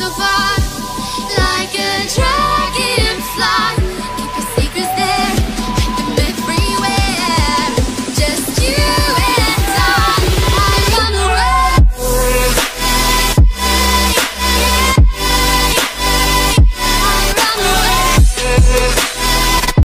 so far.